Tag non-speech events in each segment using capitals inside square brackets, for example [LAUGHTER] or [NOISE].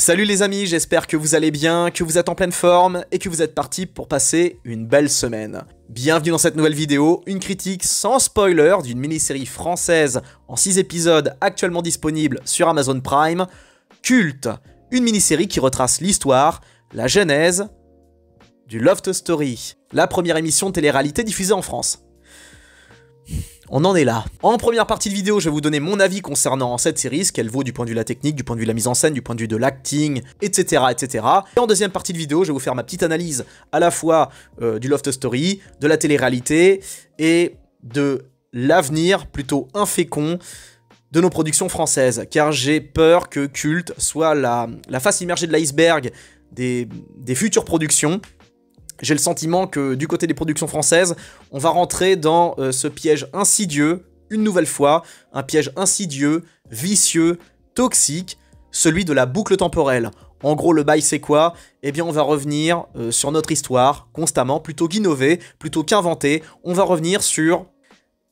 Salut les amis, j'espère que vous allez bien, que vous êtes en pleine forme et que vous êtes partis pour passer une belle semaine. Bienvenue dans cette nouvelle vidéo, une critique sans spoiler d'une mini-série française en 6 épisodes actuellement disponible sur Amazon Prime, Culte, une mini-série qui retrace l'histoire, la genèse du Loft Story, la première émission télé-réalité diffusée en France. On en est là. En première partie de vidéo, je vais vous donner mon avis concernant cette série, ce qu'elle vaut du point de vue de la technique, du point de vue de la mise en scène, du point de vue de l'acting, etc., etc. Et en deuxième partie de vidéo, je vais vous faire ma petite analyse à la fois euh, du Loft Story, de la télé-réalité et de l'avenir plutôt infécond de nos productions françaises, car j'ai peur que Culte soit la, face immergée de l'iceberg des, des futures productions, j'ai le sentiment que du côté des productions françaises, on va rentrer dans euh, ce piège insidieux, une nouvelle fois, un piège insidieux, vicieux, toxique, celui de la boucle temporelle. En gros, le bail, c'est quoi? Eh bien, on va revenir euh, sur notre histoire constamment, plutôt qu'innover, plutôt qu'inventer. On va revenir sur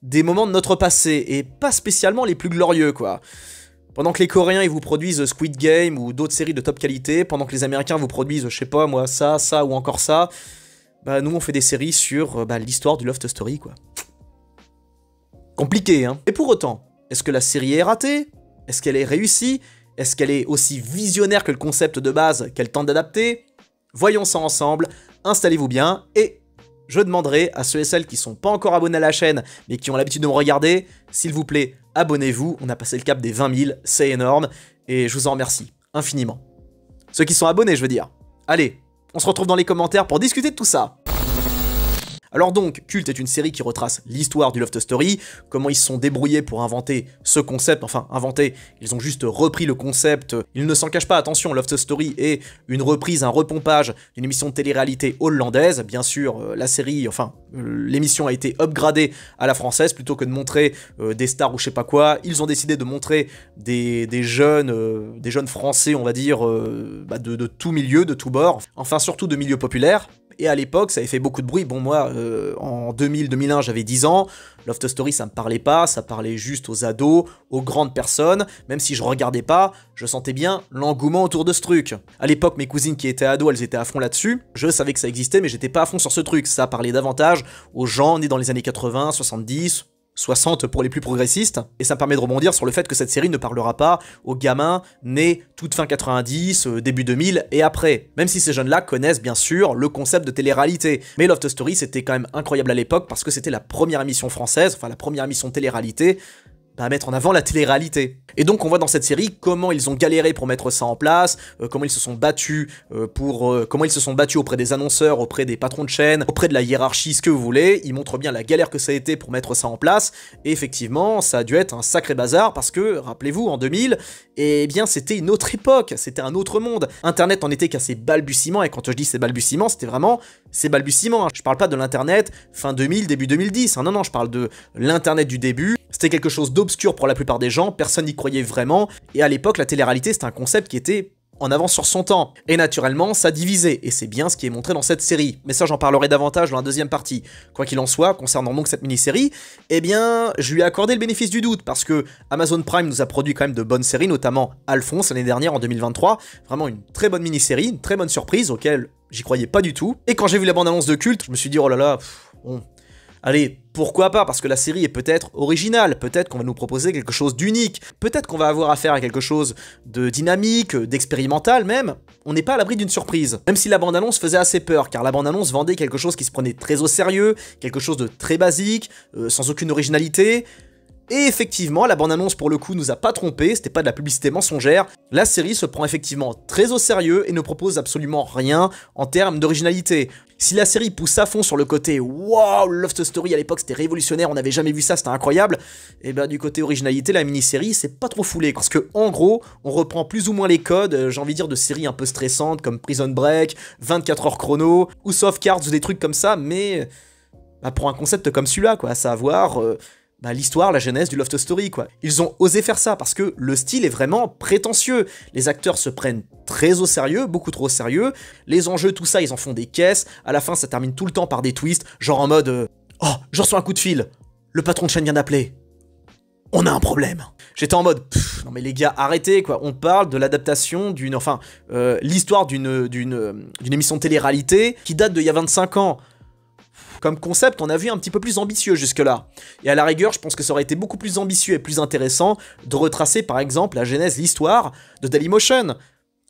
des moments de notre passé, et pas spécialement les plus glorieux, quoi. Pendant que les Coréens, ils vous produisent Squid Game ou d'autres séries de top qualité, pendant que les Américains vous produisent, je sais pas moi, ça, ça ou encore ça, bah nous on fait des séries sur euh, bah, l'histoire du Loft Story, quoi. Compliqué, hein. Et pour autant, est-ce que la série est ratée? Est-ce qu'elle est réussie? Est-ce qu'elle est aussi visionnaire que le concept de base qu'elle tente d'adapter? Voyons ça ensemble, installez-vous bien, et je demanderai à ceux et celles qui sont pas encore abonnés à la chaîne, mais qui ont l'habitude de me regarder, s'il vous plaît, abonnez-vous, on a passé le cap des 20 000, c'est énorme, et je vous en remercie, infiniment. Ceux qui sont abonnés, je veux dire. Allez, on se retrouve dans les commentaires pour discuter de tout ça. Alors donc, Cult est une série qui retrace l'histoire du Loft Story, comment ils se sont débrouillés pour inventer ce concept, enfin inventer, ils ont juste repris le concept, ils ne s'en cachent pas, attention, Loft Story est une reprise, un repompage d'une émission de télé-réalité hollandaise, bien sûr, euh, la série, enfin, euh, l'émission a été upgradée à la française, plutôt que de montrer euh, des stars ou je sais pas quoi, ils ont décidé de montrer des, jeunes, français, on va dire, bah, de, de tout milieu, de tout bord, enfin surtout de milieu populaire, et à l'époque, ça avait fait beaucoup de bruit. Bon, moi, euh, en 2000-2001, j'avais 10 ans. Loft Story, ça me parlait pas. Ça parlait juste aux ados, aux grandes personnes. Même si je regardais pas, je sentais bien l'engouement autour de ce truc. À l'époque, mes cousines qui étaient ados, elles étaient à fond là-dessus. Je savais que ça existait, mais j'étais pas à fond sur ce truc. Ça parlait davantage aux gens nés dans les années 80, 70, 60 pour les plus progressistes, et ça me permet de rebondir sur le fait que cette série ne parlera pas aux gamins nés toute fin 90, euh, début 2000 et après, même si ces jeunes-là connaissent bien sûr le concept de télé-réalité. Mais Love Story c'était quand même incroyable à l'époque parce que c'était la première émission française, enfin la première émission télé-réalité à mettre en avant la télé-réalité. Et donc on voit dans cette série comment ils ont galéré pour mettre ça en place, euh, comment ils se sont battus euh, pour euh, comment ils se sont battus auprès des annonceurs, auprès des patrons de chaîne, auprès de la hiérarchie, ce que vous voulez. Ils montrent bien la galère que ça a été pour mettre ça en place. Et effectivement, ça a dû être un sacré bazar parce que rappelez-vous en 2000, eh bien c'était une autre époque, c'était un autre monde. Internet en était qu'à ses balbutiements et quand je dis ses balbutiements, c'était vraiment ses balbutiements. Hein. Je parle pas de l'internet fin 2000, début 2010. Hein. Non non, je parle de l'internet du début c'était quelque chose d'obscur pour la plupart des gens, personne n'y croyait vraiment, et à l'époque la télé-réalité c'était un concept qui était en avance sur son temps. Et naturellement, ça divisait, et c'est bien ce qui est montré dans cette série. Mais ça, j'en parlerai davantage dans la deuxième partie. Quoi qu'il en soit, concernant donc cette mini-série, eh bien, je lui ai accordé le bénéfice du doute, parce que Amazon Prime nous a produit quand même de bonnes séries, notamment Alphonse l'année dernière, en 2023. Vraiment une très bonne mini-série, une très bonne surprise, auquel j'y croyais pas du tout. Et quand j'ai vu la bande-annonce de culte, je me suis dit, oh là là, bon, Allez, pourquoi pas Parce que la série est peut-être originale, peut-être qu'on va nous proposer quelque chose d'unique, peut-être qu'on va avoir affaire à quelque chose de dynamique, d'expérimental même. On n'est pas à l'abri d'une surprise. Même si la bande-annonce faisait assez peur, car la bande-annonce vendait quelque chose qui se prenait très au sérieux, quelque chose de très basique, euh, sans aucune originalité, et effectivement, la bande-annonce pour le coup nous a pas trompé, c'était pas de la publicité mensongère. La série se prend effectivement très au sérieux et ne propose absolument rien en termes d'originalité. Si la série pousse à fond sur le côté wow, Love Story à l'époque c'était révolutionnaire, on n'avait jamais vu ça, c'était incroyable, et eh ben du côté originalité, la mini-série c'est pas trop foulé. Parce que en gros, on reprend plus ou moins les codes, euh, j'ai envie de dire, de séries un peu stressantes comme Prison Break, 24 heures chrono, ou Soft Cards ou des trucs comme ça, mais bah, pour un concept comme celui-là, quoi, à savoir. Euh, bah, l'histoire, la genèse du Loft Story, quoi. Ils ont osé faire ça parce que le style est vraiment prétentieux. Les acteurs se prennent très au sérieux, beaucoup trop au sérieux. Les enjeux, tout ça, ils en font des caisses. À la fin, ça termine tout le temps par des twists, genre en mode euh, Oh, je reçois un coup de fil. Le patron de chaîne vient d'appeler. On a un problème. J'étais en mode non mais les gars, arrêtez quoi. On parle de l'adaptation d'une, enfin, euh, l'histoire d'une, d'une émission de télé-réalité qui date d'il y a 25 ans. Comme concept, on a vu un petit peu plus ambitieux jusque-là. Et à la rigueur, je pense que ça aurait été beaucoup plus ambitieux et plus intéressant de retracer par exemple la genèse, l'histoire de Dailymotion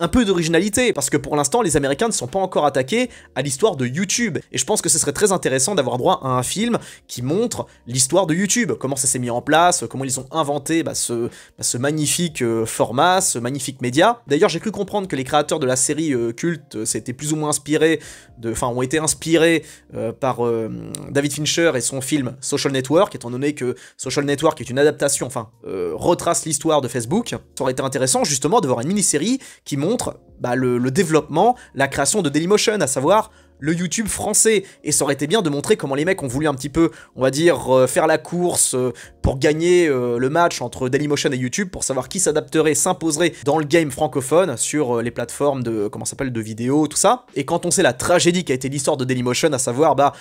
un peu d'originalité, parce que pour l'instant, les Américains ne sont pas encore attaqués à l'histoire de YouTube. Et je pense que ce serait très intéressant d'avoir droit à un film qui montre l'histoire de YouTube, comment ça s'est mis en place, comment ils ont inventé bah, ce, bah, ce, magnifique euh, format, ce magnifique média. D'ailleurs, j'ai cru comprendre que les créateurs de la série euh, culte euh, s'étaient plus ou moins inspirés, enfin, ont été inspirés par David Fincher et son film Social Network, étant donné que Social Network est une adaptation, enfin, retrace l'histoire de Facebook. Ça aurait été intéressant justement de voir une mini-série qui montre montre bah, le, le, développement, la création de Dailymotion, à savoir le YouTube français. Et ça aurait été bien de montrer comment les mecs ont voulu un petit peu, on va dire, euh, faire la course euh, pour gagner euh, le match entre Dailymotion et YouTube, pour savoir qui s'adapterait, s'imposerait dans le game francophone sur les plateformes de, comment s'appelle, de vidéos, tout ça. Et quand on sait la tragédie qui a été l'histoire de Dailymotion, à savoir, bah,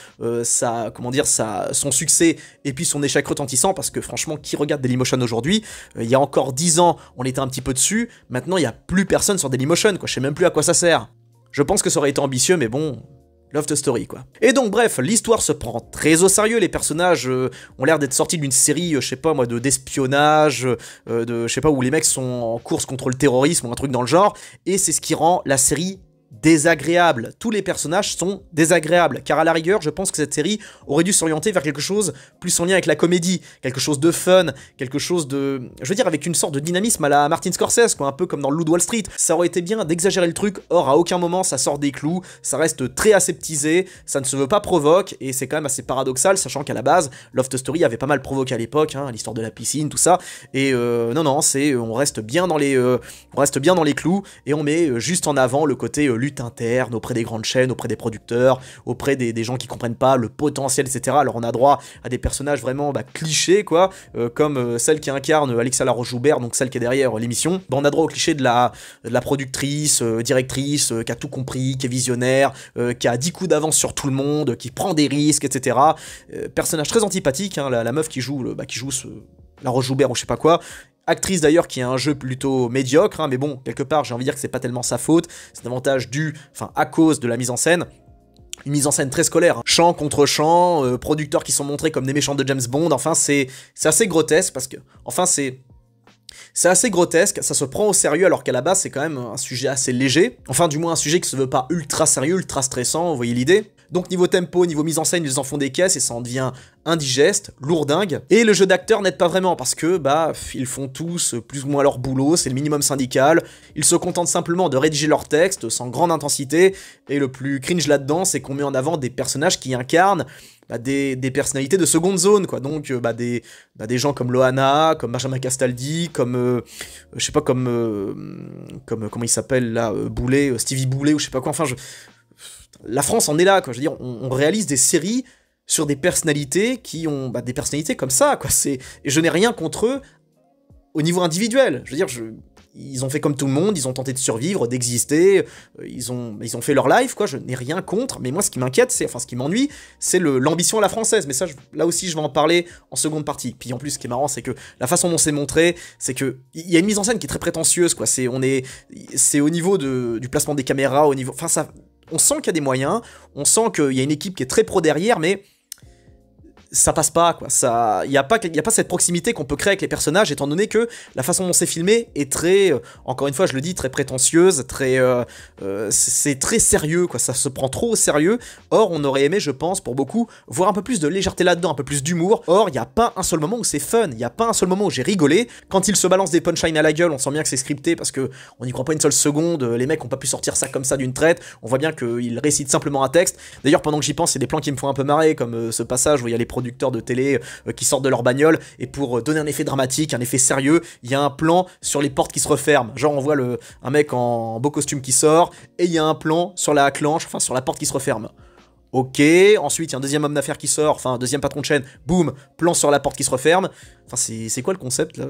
ça, comment dire, ça, son succès et puis son échec retentissant, parce que franchement, qui regarde Dailymotion aujourd'hui? Il y a encore 10 ans, on était un petit peu dessus, maintenant il n'y a plus personne sur Dailymotion, quoi, je sais même plus à quoi ça sert. Je pense que ça aurait été ambitieux, mais bon, Love the Story, quoi. Et donc, bref, l'histoire se prend très au sérieux. Les personnages euh, ont l'air d'être sortis d'une série, euh, je sais pas moi, de d'espionnage, euh, de je sais pas où les mecs sont en course contre le terrorisme ou un truc dans le genre. Et c'est ce qui rend la série désagréable. Tous les personnages sont désagréables, car à la rigueur, je pense que cette série aurait dû s'orienter vers quelque chose plus en lien avec la comédie, quelque chose de fun, quelque chose de... Je veux dire, avec une sorte de dynamisme à la Martin Scorsese, quoi, un peu comme dans le Loup Wall Street. Ça aurait été bien d'exagérer le truc, or à aucun moment ça sort des clous, ça reste très aseptisé, ça ne se veut pas provoque, et c'est quand même assez paradoxal, sachant qu'à la base, Love Story avait pas mal provoqué à l'époque, hein, l'histoire de la piscine, tout ça, et euh, non, non, c'est... on reste bien dans les... Euh, on reste bien dans les clous, et on met euh, juste en avant le côté lutte interne auprès des grandes chaînes, auprès des producteurs, auprès des, gens qui comprennent pas le potentiel, etc. Alors on a droit à des personnages vraiment bah, clichés, quoi, euh, comme euh, celle qui incarne Alexa Laroche-Joubert, donc celle qui est derrière euh, l'émission. Bah, on a droit au cliché de la, productrice, directrice, qui a tout compris, qui est visionnaire, qui a 10 coups d'avance sur tout le monde, qui prend des risques, etc. personnage très antipathique, hein, la, meuf qui joue, bah, qui joue la Roche-Joubert ou je sais pas quoi, Actrice d'ailleurs qui a un jeu plutôt médiocre, hein, mais bon, quelque part j'ai envie de dire que c'est pas tellement sa faute, c'est davantage dû, enfin à cause de la mise en scène. Une mise en scène très scolaire, hein. chant contre chant, euh, producteurs qui sont montrés comme des méchants de James Bond, enfin c'est assez grotesque parce que, enfin c'est c'est assez grotesque, ça se prend au sérieux alors qu'à la base c'est quand même un sujet assez léger. Enfin du moins un sujet qui se veut pas ultra sérieux, ultra stressant, vous voyez l'idée donc niveau tempo, niveau mise en scène, ils en font des caisses et ça en devient indigeste, lourdingue. Et le jeu d'acteur n'aide pas vraiment parce que bah ils font tous plus ou moins leur boulot, c'est le minimum syndical. Ils se contentent simplement de rédiger leur texte sans grande intensité. Et le plus cringe là-dedans, c'est qu'on met en avant des personnages qui incarnent bah, des, personnalités de seconde zone, quoi. Donc, euh, bah, des, bah, des gens comme Loana, comme Benjamin Castaldi, comme, euh, je sais pas, comme, euh, comme, comment il s'appelle là, Boulet, Stevie Boulet, ou je sais pas quoi. Enfin, je, la France en est là, quoi. Je veux dire, on, réalise des séries sur des personnalités qui ont bah, des personnalités comme ça, quoi. C'est, je n'ai rien contre eux au niveau individuel. Je veux dire, ils ont fait comme tout le monde, ils ont tenté de survivre, d'exister, euh, ils ont, ils ont fait leur life, quoi, je n'ai rien contre, mais moi ce qui m'inquiète, c'est, enfin ce qui m'ennuie, c'est l'ambition à la française, mais ça, là aussi je vais en parler en seconde partie. Puis en plus, ce qui est marrant, c'est que la façon dont c'est montré, c'est que il y a une mise en scène qui est très prétentieuse, quoi, c'est, on est, c'est au niveau de, du placement des caméras, au niveau, enfin ça, on sent qu'il y a des moyens, on sent qu'il y a une équipe qui est très pro derrière, mais ça passe pas quoi. Ça il y a pas il y a pas cette proximité qu'on peut créer avec les personnages étant donné que la façon dont c'est filmé est très euh, encore une fois je le dis très prétentieuse très euh, euh, c'est très sérieux quoi. Ça se prend trop au sérieux. Or on aurait aimé je pense pour beaucoup voir un peu plus de légèreté là-dedans un peu plus d'humour. Or il y a pas un seul moment où c'est fun. Il y a pas un seul moment où j'ai rigolé. Quand il se balance des punchlines à la gueule on sent bien que c'est scripté parce que on n'y croit pas une seule seconde. Les mecs ont pas pu sortir ça comme ça d'une traite. On voit bien qu'ils récitent simplement un texte. D'ailleurs pendant que j'y pense c'est des plans qui me font un peu marrer comme ce passage où il y a les producteurs de télé euh, qui sortent de leur bagnole et pour euh, donner un effet dramatique, un effet sérieux, il y a un plan sur les portes qui se referment. Genre on voit le, un mec en beau costume qui sort et il y a un plan sur la clanche, enfin sur la porte qui se referme. Ok, ensuite il y a un deuxième homme d'affaires qui sort, enfin un deuxième patron de chaîne, boum, plan sur la porte qui se referme. Enfin c'est quoi le concept là?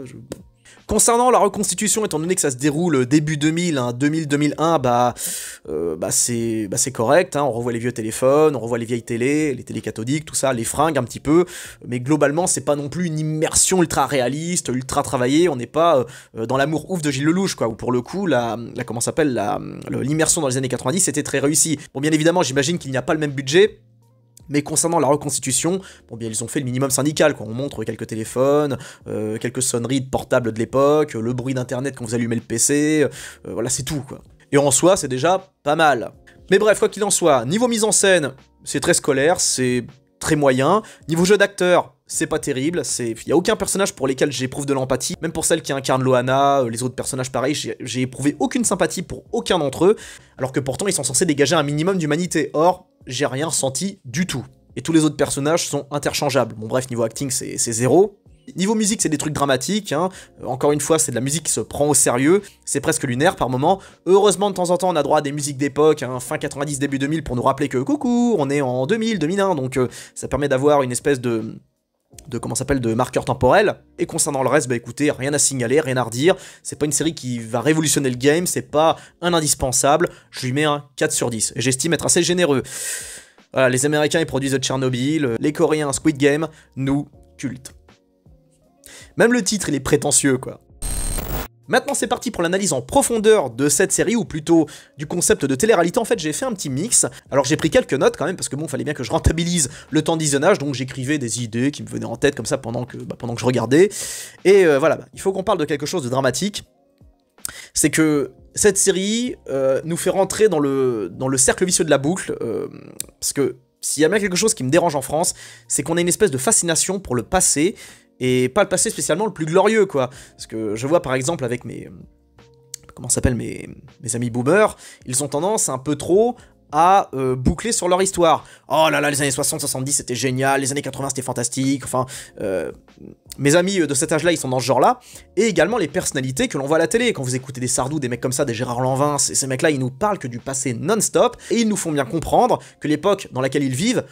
Concernant la reconstitution, étant donné que ça se déroule début 2000, 2000-2001, bah, euh, bah c'est bah correct, hein. on revoit les vieux téléphones, on revoit les vieilles télés, les télés cathodiques, tout ça, les fringues un petit peu, mais globalement c'est pas non plus une immersion ultra réaliste, ultra travaillée, on n'est pas euh, dans l'amour ouf de Gilles Lelouch, quoi, où pour le coup, la, la comment s'appelle, l'immersion dans les années 90 c'était très réussi. Bon bien évidemment j'imagine qu'il n'y a pas le même budget, mais concernant la reconstitution, bien ils ont fait le minimum syndical, quoi. On montre quelques téléphones, euh, quelques sonneries de portables de l'époque, le bruit d'internet quand vous allumez le PC, euh, voilà c'est tout quoi. Et en soi c'est déjà pas mal. Mais bref, quoi qu'il en soit, niveau mise en scène, c'est très scolaire, c'est très moyen. Niveau jeu d'acteur, c'est pas terrible, il y a aucun personnage pour lesquels j'éprouve de l'empathie, même pour celle qui incarne Loana, euh, les autres personnages pareils, j'ai éprouvé aucune sympathie pour aucun d'entre eux, alors que pourtant ils sont censés dégager un minimum d'humanité. Or, j'ai rien ressenti du tout. Et tous les autres personnages sont interchangeables. Bon bref, niveau acting, c'est zéro. Niveau musique, c'est des trucs dramatiques. Hein. Encore une fois, c'est de la musique qui se prend au sérieux. C'est presque lunaire par moment. Heureusement, de temps en temps, on a droit à des musiques d'époque, hein, fin 90, début 2000, pour nous rappeler que coucou, on est en 2000, 2001. Donc euh, ça permet d'avoir une espèce de de comment s'appelle de marqueur temporel et concernant le reste bah écoutez rien à signaler rien à redire. C'est pas une série qui va révolutionner le game c'est pas un indispensable. Je lui mets un 4 sur 10 et j'estime être assez généreux. Voilà les américains ils produisent Tchernobyl les coréens Squid Game nous culte. Même le titre il est prétentieux quoi Maintenant c'est parti pour l'analyse en profondeur de cette série, ou plutôt du concept de télé-réalité. En fait j'ai fait un petit mix, alors j'ai pris quelques notes quand même, parce que bon, fallait bien que je rentabilise le temps de visionnage, donc j'écrivais des idées qui me venaient en tête comme ça pendant que, bah, pendant que je regardais. Et euh, voilà, il faut qu'on parle de quelque chose de dramatique. C'est que cette série euh, nous fait rentrer dans le, dans le cercle vicieux de la boucle, euh, parce que s'il y a bien quelque chose qui me dérange en France, c'est qu'on a une espèce de fascination pour le passé, et pas le passé spécialement le plus glorieux, quoi. Parce que je vois par exemple avec mes... Comment s'appellent mes, mes amis boomers, ils ont tendance un peu trop à euh, boucler sur leur histoire. Oh là là, les années 60-70 c'était génial, les années 80 c'était fantastique, enfin... Euh, mes amis de cet âge-là, ils sont dans ce genre-là, et également les personnalités que l'on voit à la télé. Quand vous écoutez des Sardou, des mecs comme ça, des Gérard Lanvin, ces mecs-là, ils nous parlent que du passé non-stop, et ils nous font bien comprendre que l'époque dans laquelle ils vivent,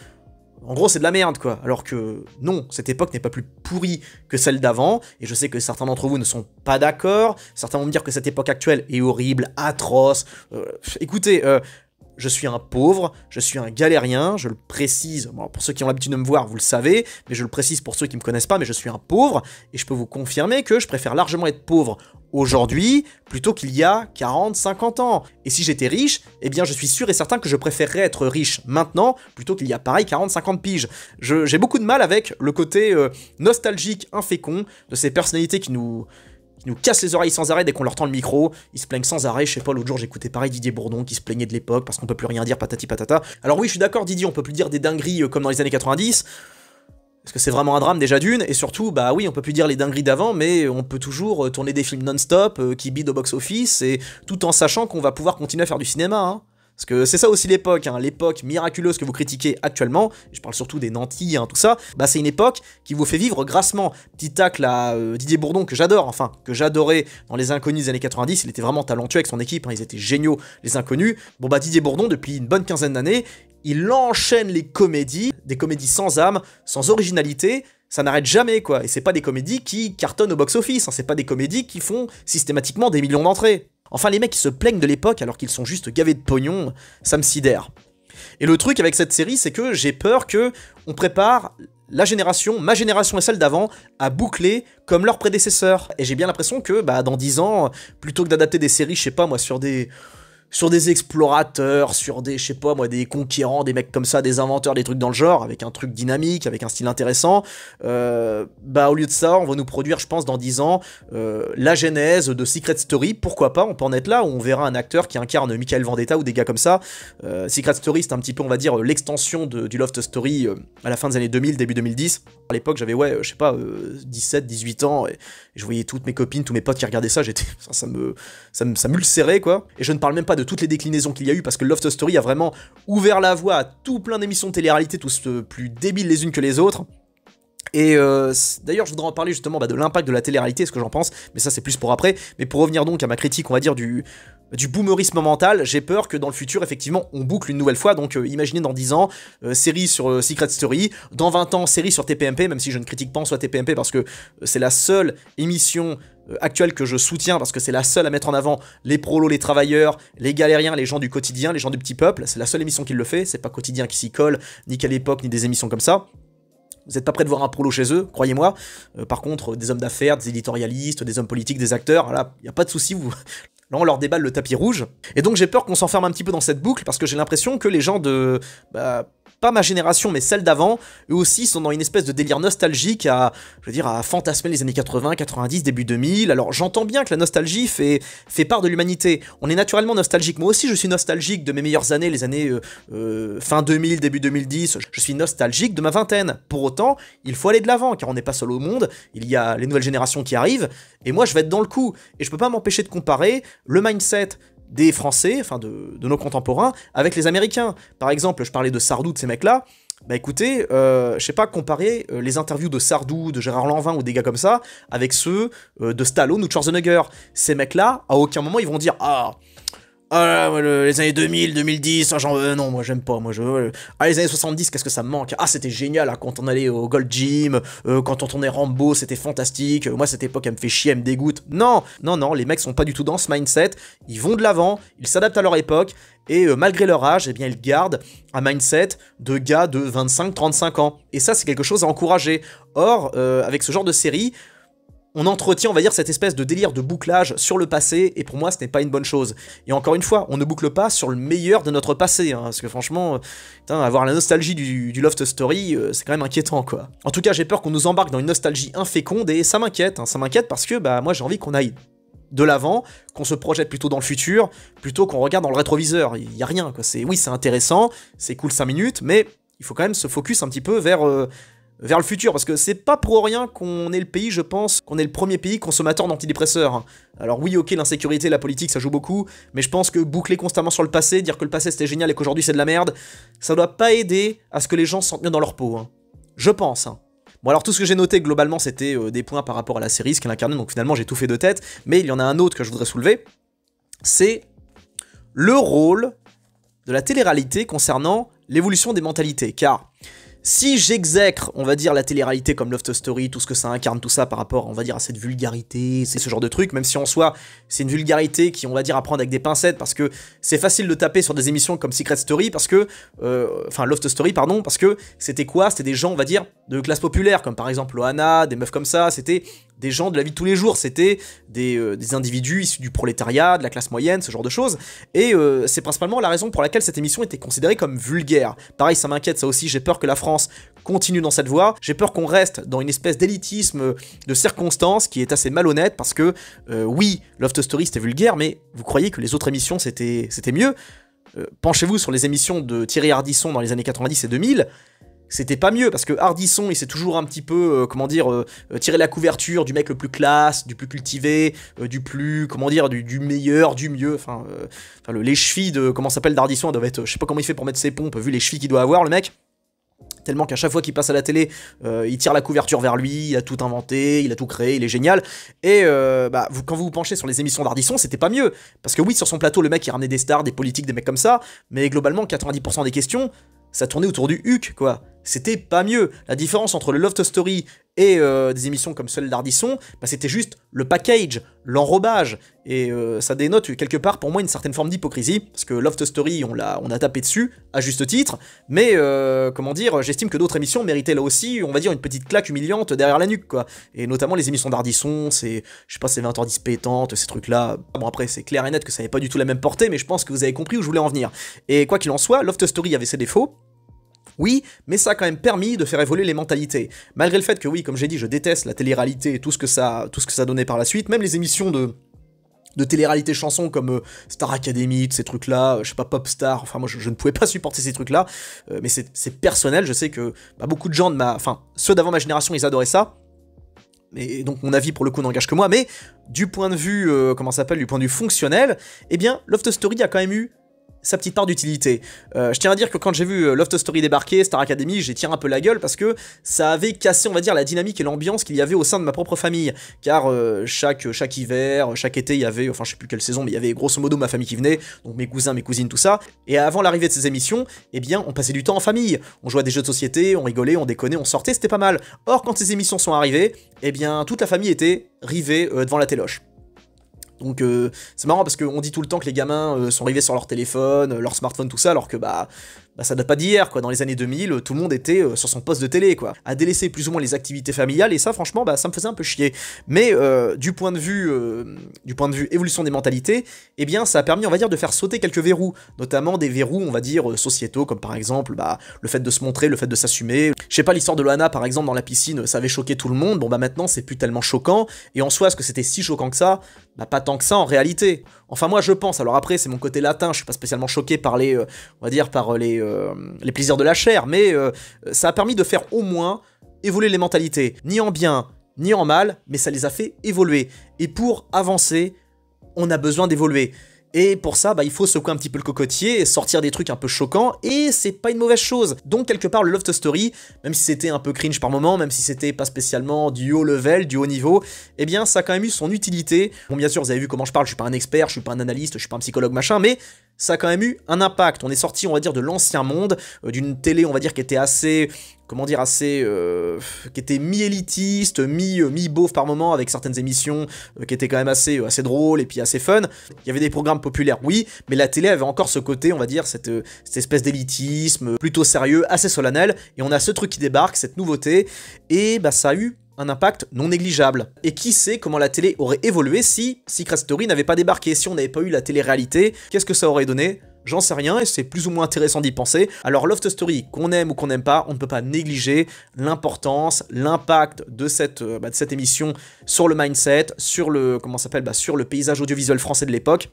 en gros, c'est de la merde, quoi. Alors que non, cette époque n'est pas plus pourrie que celle d'avant, et je sais que certains d'entre vous ne sont pas d'accord, certains vont me dire que cette époque actuelle est horrible, atroce. Euh, écoutez, euh, je suis un pauvre, je suis un galérien, je le précise, pour ceux qui ont l'habitude de me voir, vous le savez, mais je le précise pour ceux qui ne me connaissent pas, mais je suis un pauvre, et je peux vous confirmer que je préfère largement être pauvre aujourd'hui plutôt qu'il y a 40, 50 ans. Et si j'étais riche, eh bien je suis sûr et certain que je préférerais être riche maintenant plutôt qu'il y a pareil 40, 50 piges. J'ai beaucoup de mal avec le côté euh, nostalgique, infécond de ces personnalités qui nous nous cassent les oreilles sans arrêt dès qu'on leur tend le micro, ils se plaignent sans arrêt, je sais pas, l'autre jour j'écoutais pareil Didier Bourdon qui se plaignait de l'époque parce qu'on peut plus rien dire, patati patata. Alors oui, je suis d'accord Didier, on peut plus dire des dingueries euh, comme dans les années 90, parce que c'est vraiment un drame? Déjà d'une, et surtout, bah oui, on peut plus dire les dingueries d'avant, mais on peut toujours euh, tourner des films non-stop euh, qui bident au box-office, et tout en sachant qu'on va pouvoir continuer à faire du cinéma. Hein. Parce que c'est ça aussi l'époque, hein, l'époque miraculeuse que vous critiquez actuellement, je parle surtout des nantis, hein, tout ça, bah c'est une époque qui vous fait vivre grassement. Petit tacle à euh, Didier Bourdon que j'adore, enfin, que j'adorais dans les Inconnus des années 90, il était vraiment talentueux avec son équipe, hein, ils étaient géniaux, les Inconnus. Bon bah Didier Bourdon, depuis une bonne quinzaine d'années, il enchaîne les comédies, des comédies sans âme, sans originalité, ça n'arrête jamais quoi, et c'est pas des comédies qui cartonnent au box-office, c'est pas des comédies qui font systématiquement des millions d'entrées. Enfin, les mecs qui se plaignent de l'époque alors qu'ils sont juste gavés de pognon, ça me sidère. Et le truc avec cette série, c'est que j'ai peur que on prépare la génération, ma génération et celle d'avant, à boucler comme leurs prédécesseurs. Et j'ai bien l'impression que, bah, dans 10 ans, plutôt que d'adapter des séries, je sais pas moi, sur des sur des explorateurs, sur des, je sais pas moi, des conquérants, des mecs comme ça, des inventeurs, des trucs dans le genre, avec un truc dynamique, avec un style intéressant, euh, bah au lieu de ça, on va nous produire, je pense, dans 10 ans, euh, la genèse de Secret Story, pourquoi pas, on peut en être là, où on verra un acteur qui incarne Michael Vendetta ou des gars comme ça. Euh, Secret Story, c'est un petit peu, on va dire, l'extension du Loft Story à la fin des années 2000, début 2010. À l'époque, j'avais, ouais, je sais pas, 17, 18 ans, et, je voyais toutes mes copines, tous mes potes qui regardaient ça, j'étais, [LAUGHS] ça, ça, me, ça, me, ça m'ulcérait, quoi. Et je ne parle même pas de toutes les déclinaisons qu'il y a eu, parce que Loft Story a vraiment ouvert la voie à tout plein d'émissions de télé-réalité, tous euh, plus débiles les unes que les autres. Et euh, d'ailleurs, je voudrais en parler justement bah, de l'impact de la télé-réalité, ce que j'en pense, mais ça c'est plus pour après. Mais pour revenir donc à ma critique, on va dire, du, du boomerisme mental, j'ai peur que dans le futur, effectivement, on boucle une nouvelle fois. Donc, euh, imaginez dans 10 ans, euh, série sur euh, Secret Story, dans 20 ans, série sur TPMP, même si je ne critique pas en soi TPMP parce que c'est la seule émission actuelle que je soutiens parce que c'est la seule à mettre en avant les prolos, les travailleurs, les galériens, les gens du quotidien, les gens du petit peuple. C'est la seule émission qui le fait. C'est pas quotidien qui s'y colle, ni qu'à l'époque, ni des émissions comme ça. Vous n'êtes pas prêt de voir un prolo chez eux, croyez-moi. par contre, des hommes d'affaires, des éditorialistes, des hommes politiques, des acteurs, là, il n'y a pas de souci, vous, Là, on leur déballe le tapis rouge. Et donc, j'ai peur qu'on s'enferme un petit peu dans cette boucle parce que j'ai l'impression que les gens de. Bah, pas ma génération, mais celle d'avant, eux aussi sont dans une espèce de délire nostalgique à, je veux dire, à fantasmer les années 80, 90, début 2000. Alors j'entends bien que la nostalgie fait, fait part de l'humanité. On est naturellement nostalgique. Moi aussi, je suis nostalgique de mes meilleures années, les années euh, euh, fin 2000, début 2010. Je suis nostalgique de ma vingtaine. Pour autant, il faut aller de l'avant, car on n'est pas seul au monde. Il y a les nouvelles générations qui arrivent, et moi, je vais être dans le coup. Et je peux pas m'empêcher de comparer le mindset des Français, enfin de, nos contemporains, avec les Américains. Par exemple, je parlais de Sardou, de ces mecs-là. Bah écoutez, euh, je sais pas, comparer euh, les interviews de Sardou, de Gérard Lanvin ou des gars comme ça avec ceux euh, de Stallone ou de Schwarzenegger. Ces mecs-là, à aucun moment ils vont dire Ah, ah les années 2000, 2010, ah, genre, euh, non, moi j'aime pas, moi je... Ah, les années 70, qu'est-ce que ça me manque? Ah, c'était génial, hein, quand on allait au Gold Gym, euh, quand on tournait Rambo, c'était fantastique, moi cette époque elle me fait chier, elle me dégoûte. Non, non, non, les mecs sont pas du tout dans ce mindset, ils vont de l'avant, ils s'adaptent à leur époque, et euh, malgré leur âge, eh bien ils gardent un mindset de gars de 25-35 ans. Et ça c'est quelque chose à encourager. Or, avec ce genre de série, on entretient, on va dire, cette espèce de délire de bouclage sur le passé, et pour moi, ce n'est pas une bonne chose. Et encore une fois, on ne boucle pas sur le meilleur de notre passé, hein, parce que franchement, avoir la nostalgie du, Loft Story, euh, c'est quand même inquiétant, quoi. En tout cas, j'ai peur qu'on nous embarque dans une nostalgie inféconde, et ça m'inquiète, hein, ça m'inquiète parce que, bah, moi, j'ai envie qu'on aille de l'avant, qu'on se projette plutôt dans le futur, plutôt qu'on regarde dans le rétroviseur. Il y a rien, quoi. Oui, c'est intéressant, c'est cool 5 minutes, mais il faut quand même se focus un petit peu vers... Euh, vers le futur, parce que c'est pas pour rien qu'on est le pays, je pense, qu'on est le premier pays consommateur d'antidépresseurs. Alors oui, ok, l'insécurité, la politique, ça joue beaucoup, mais je pense que boucler constamment sur le passé, dire que le passé c'était génial et qu'aujourd'hui c'est de la merde, ça doit pas aider à ce que les gens se sentent mieux dans leur peau. Hein. Je pense. Hein. Bon alors tout ce que j'ai noté globalement c'était euh, des points par rapport à la série, ce qu'elle incarnait, donc finalement j'ai tout fait de tête, mais il y en a un autre que je voudrais soulever, c'est le rôle de la télé-réalité concernant l'évolution des mentalités, car si j'exècre, on va dire, la télé-réalité comme Loft Story, tout ce que ça incarne, tout ça par rapport, on va dire, à cette vulgarité, c'est ce genre de truc, même si en soi, c'est une vulgarité qui, on va dire, à prendre avec des pincettes, parce que c'est facile de taper sur des émissions comme Secret Story, parce que, euh, enfin, Loft Story, pardon, parce que c'était quoi? C'était des gens, on va dire, de classe populaire, comme par exemple Loana, des meufs comme ça, c'était des gens de la vie de tous les jours, c'était des, euh, individus issus du prolétariat, de la classe moyenne, ce genre de choses, et euh, c'est principalement la raison pour laquelle cette émission était considérée comme vulgaire. Pareil, ça m'inquiète ça aussi, j'ai peur que la France continue dans cette voie, j'ai peur qu'on reste dans une espèce d'élitisme de circonstances qui est assez malhonnête, parce que, euh, oui, Loft Story c'était vulgaire, mais vous croyez que les autres émissions c'était mieux? Penchez-vous sur les émissions de Thierry Ardisson dans les années 90 et 2000, c'était pas mieux parce que Hardisson il s'est toujours un petit peu euh, comment dire euh, euh, tiré la couverture du mec le plus classe du plus cultivé du plus comment dire du, meilleur du mieux enfin les chevilles de comment s'appelle d'Hardisson doivent être je sais pas comment il fait pour mettre ses pompes vu les chevilles qu'il doit avoir le mec tellement qu'à chaque fois qu'il passe à la télé, il tire la couverture vers lui, il a tout inventé, il a tout créé, il est génial. Et bah, quand vous vous penchez sur les émissions d'Ardisson, c'était pas mieux. Parce que oui, sur son plateau, le mec, il ramenait des stars, des politiques, des mecs comme ça, mais globalement, 90% des questions, ça tournait autour du HUC, quoi. C'était pas mieux. La différence entre le Loft Story et euh, des émissions comme celle d'Ardisson, bah, c'était juste le package, l'enrobage. Et euh, ça dénote quelque part pour moi une certaine forme d'hypocrisie, parce que Loft Story, on, l'a, on a tapé dessus, à juste titre, mais euh, comment dire, j'estime que d'autres émissions méritaient là aussi, on va dire, une petite claque humiliante derrière la nuque, quoi. Et notamment les émissions d'Ardisson, c'est, je sais pas, c'est 20 heures dispétantes, ces trucs-là. Bon, après, c'est clair et net que ça n'avait pas du tout la même portée, mais je pense que vous avez compris où je voulais en venir. Et quoi qu'il en soit, Loft Story avait ses défauts, oui, mais ça a quand même permis de faire évoluer les mentalités. Malgré le fait que oui, comme j'ai dit, je déteste la télé-réalité et tout ce que ça, donnait par la suite, même les émissions de de télé-réalité chansons comme euh, Star Academy, ces trucs-là, je sais pas, Popstar, enfin moi je, ne pouvais pas supporter ces trucs-là, euh, mais c'est personnel, je sais que bah, beaucoup de gens de ma... Enfin, ceux d'avant ma génération, ils adoraient ça, et donc mon avis pour le coup n'engage que moi, mais du point de vue, euh, comment ça s'appelle, du point de vue fonctionnel, eh bien, Love Story a quand même eu sa petite part d'utilité. Euh, je tiens à dire que quand j'ai vu euh, Loft Story débarquer, Star Academy, j'ai tiré un peu la gueule parce que ça avait cassé, on va dire, la dynamique et l'ambiance qu'il y avait au sein de ma propre famille. Car euh, chaque, chaque hiver, chaque été, il y avait, enfin je sais plus quelle saison, mais il y avait grosso modo ma famille qui venait, donc mes cousins, mes cousines, tout ça. Et avant l'arrivée de ces émissions, eh bien, on passait du temps en famille. On jouait à des jeux de société, on rigolait, on déconnait, on sortait, c'était pas mal. Or, quand ces émissions sont arrivées, eh bien, toute la famille était rivée devant la téloche. Donc euh, c'est marrant parce qu'on dit tout le temps que les gamins euh, sont arrivés sur leur téléphone, euh, leur smartphone, tout ça, alors que bah bah, ça date pas d'hier, quoi. Dans les années 2000, tout le monde était euh, sur son poste de télé, quoi. À délaisser plus ou moins les activités familiales, et ça, franchement, bah, ça me faisait un peu chier. Mais euh, du point de vue, euh, du point de vue évolution des mentalités, eh bien, ça a permis, on va dire, de faire sauter quelques verrous, notamment des verrous, on va dire, sociétaux, comme par exemple, bah, le fait de se montrer, le fait de s'assumer. Je sais pas, l'histoire de Loana, par exemple, dans la piscine, ça avait choqué tout le monde. Bon, bah, maintenant, c'est plus tellement choquant. Et en soi, est-ce que c'était si choquant que ça? Bah, pas tant que ça en réalité. Enfin, moi, je pense. Alors après, c'est mon côté latin. Je suis pas spécialement choqué par les, on va dire, par les, les plaisirs de la chair, mais euh, ça a permis de faire au moins évoluer les mentalités, ni en bien, ni en mal, mais ça les a fait évoluer. Et pour avancer, on a besoin d'évoluer. Et pour ça, bah, il faut secouer un petit peu le cocotier sortir des trucs un peu choquants, et c'est pas une mauvaise chose. Donc, quelque part, le Loft Story, même si c'était un peu cringe par moment, même si c'était pas spécialement du haut level, du haut niveau, eh bien, ça a quand même eu son utilité. Bon, bien sûr, vous avez vu comment je parle, je suis pas un expert, je suis pas un analyste, je suis pas un psychologue, machin, mais ça a quand même eu un impact. On est sorti, on va dire, de l'ancien monde, euh, d'une télé, on va dire, qui était assez, comment dire, assez, euh, qui était mi-élitiste, mi, euh, mi-beauf par moment, avec certaines émissions qui étaient quand même assez, assez drôles et puis assez fun. Il y avait des programmes populaires, oui, mais la télé avait encore ce côté, on va dire, cette, cette espèce d'élitisme plutôt sérieux, assez solennel, et on a ce truc qui débarque, cette nouveauté, et bah ça a eu un impact non négligeable. Et qui sait comment la télé aurait évolué si Secret Story n'avait pas débarqué, si on n'avait pas eu la télé-réalité, qu'est-ce que ça aurait donné? J'en sais rien et c'est plus ou moins intéressant d'y penser. Alors Loft Story, qu'on aime ou qu'on n'aime pas, on ne peut pas négliger l'importance, l'impact de cette, euh, bah, de cette émission sur le mindset, sur le comment s'appelle, bah, sur le paysage audiovisuel français de l'époque.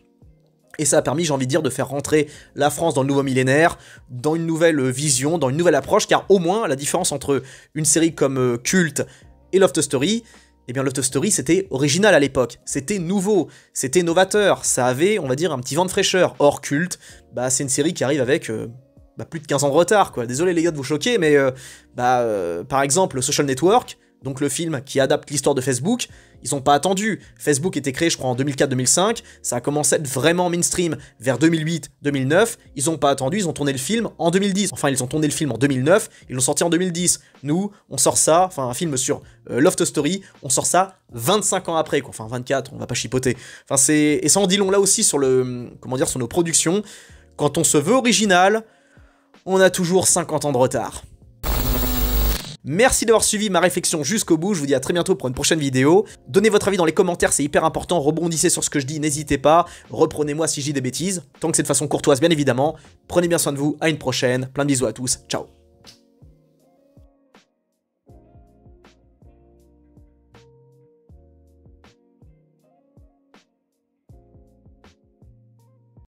Et ça a permis, j'ai envie de dire, de faire rentrer la France dans le nouveau millénaire, dans une nouvelle vision, dans une nouvelle approche, car au moins la différence entre une série comme euh, Culte et Loft Story, eh bien Loft Story c'était original à l'époque, c'était nouveau, c'était novateur, ça avait, on va dire, un petit vent de fraîcheur. Or culte, bah c'est une série qui arrive avec euh, bah, plus de 15 ans de retard, quoi. Désolé les gars de vous choquer, mais euh, bah, euh, par exemple, Social Network, donc le film qui adapte l'histoire de Facebook, ils n'ont pas attendu. Facebook était créé, je crois, en 2004-2005. Ça a commencé à être vraiment mainstream vers 2008-2009. Ils n'ont pas attendu, ils ont tourné le film en 2010. Enfin, ils ont tourné le film en 2009, ils l'ont sorti en 2010. Nous, on sort ça, enfin, un film sur euh, Loft Story, on sort ça 25 ans après. Enfin, 24, on va pas chipoter. Enfin, c'est... Et ça en dit long là aussi sur le... Comment dire, sur nos productions. Quand on se veut original, on a toujours 50 ans de retard. Merci d'avoir suivi ma réflexion jusqu'au bout, je vous dis à très bientôt pour une prochaine vidéo. Donnez votre avis dans les commentaires, c'est hyper important, rebondissez sur ce que je dis, n'hésitez pas, reprenez-moi si j'ai des bêtises, tant que c'est de façon courtoise bien évidemment. Prenez bien soin de vous, à une prochaine, plein de bisous à tous, ciao